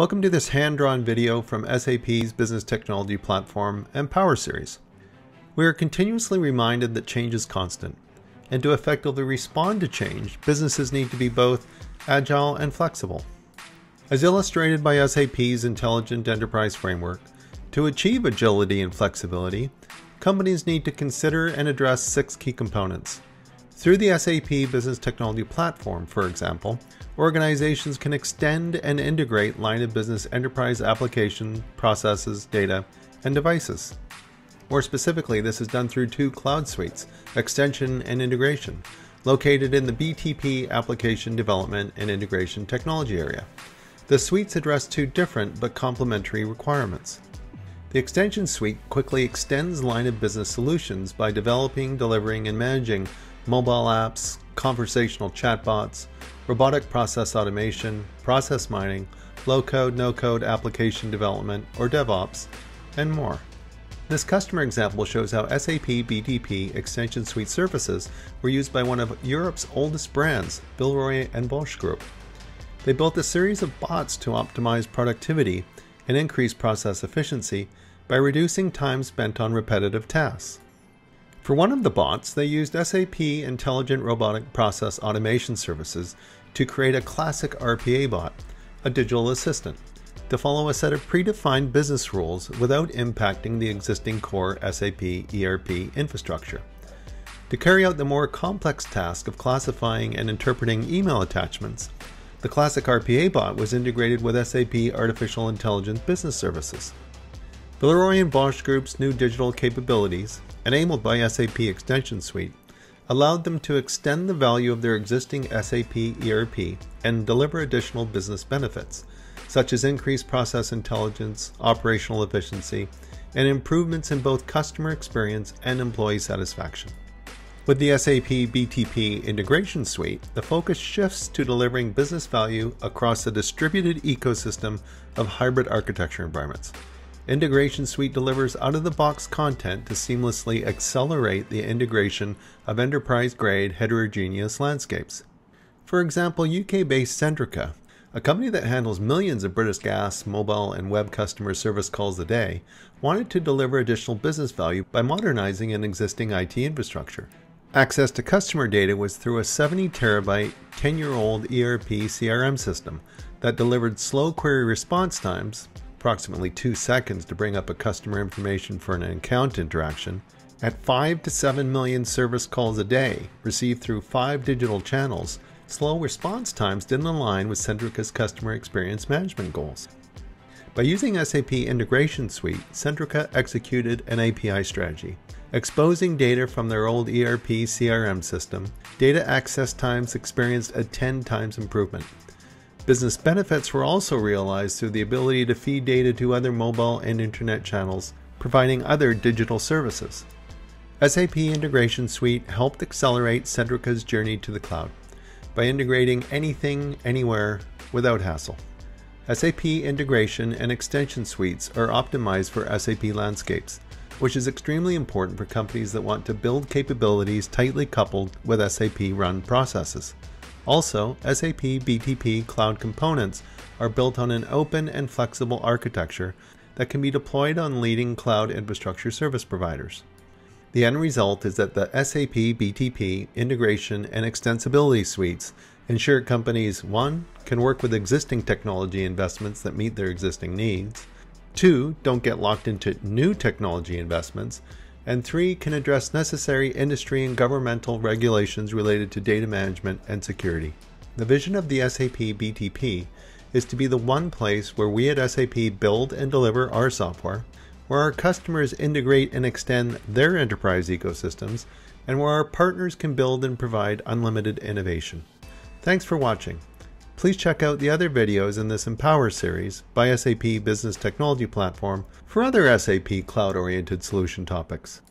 Welcome to this hand-drawn video from SAP's Business Technology Platform Empower series. We are continuously reminded that change is constant, and to effectively respond to change, businesses need to be both agile and flexible. As illustrated by SAP's Intelligent Enterprise Framework, to achieve agility and flexibility, companies need to consider and address six key components. Through the SAP Business Technology Platform, for example, organizations can extend and integrate line of business enterprise application, processes, data, and devices. More specifically, this is done through two cloud suites, extension and integration, located in the BTP application development and integration technology area. The suites address two different but complementary requirements. The extension suite quickly extends line of business solutions by developing, delivering, and managing mobile apps, conversational chatbots, robotic process automation, process mining, low code, no code application development, or DevOps, and more. This customer example shows how SAP BTP Extension Suite services were used by one of Europe's oldest brands, Villeroy and Boch Group. They built a series of bots to optimize productivity and increase process efficiency by reducing time spent on repetitive tasks. For one of the bots, they used SAP Intelligent Robotic Process Automation Services to create a classic RPA bot, a digital assistant, to follow a set of predefined business rules without impacting the existing core SAP ERP infrastructure. To carry out the more complex task of classifying and interpreting email attachments, the classic RPA bot was integrated with SAP Artificial Intelligence Business Services. Villeroy and Boch Group's new digital capabilities, enabled by SAP Extension Suite, allowed them to extend the value of their existing SAP ERP and deliver additional business benefits, such as increased process intelligence, operational efficiency, and improvements in both customer experience and employee satisfaction. With the SAP BTP Integration Suite, the focus shifts to delivering business value across a distributed ecosystem of hybrid architecture environments. Integration Suite delivers out of the box content to seamlessly accelerate the integration of enterprise grade heterogeneous landscapes. For example, UK based Centrica, a company that handles millions of British Gas, mobile, and web customer service calls a day, wanted to deliver additional business value by modernizing an existing IT infrastructure. Access to customer data was through a 70 terabyte, 10 year old ERP CRM system that delivered slow query response times, approximately two seconds to bring up a customer information for an account interaction, at 5 to 7 million service calls a day, received through five digital channels, slow response times didn't align with Centrica's customer experience management goals. By using SAP Integration Suite, Centrica executed an API strategy. Exposing data from their old ERP CRM system, data access times experienced a 10 times improvement. Business benefits were also realized through the ability to feed data to other mobile and internet channels, providing other digital services. SAP Integration Suite helped accelerate Centrica's journey to the cloud by integrating anything, anywhere, without hassle. SAP integration and extension suites are optimized for SAP landscapes, which is extremely important for companies that want to build capabilities tightly coupled with SAP run processes. Also, SAP BTP Cloud Components are built on an open and flexible architecture that can be deployed on leading cloud infrastructure service providers. The end result is that the SAP BTP integration and extensibility suites ensure companies 1. can work with existing technology investments that meet their existing needs, 2. don't get locked into new technology investments, and three, can address necessary industry and governmental regulations related to data management and security. The vision of the SAP BTP is to be the one place where we at SAP build and deliver our software, where our customers integrate and extend their enterprise ecosystems, and where our partners can build and provide unlimited innovation. Thanks for watching. Please check out the other videos in this Empower series by SAP Business Technology Platform for other SAP cloud-oriented solution topics.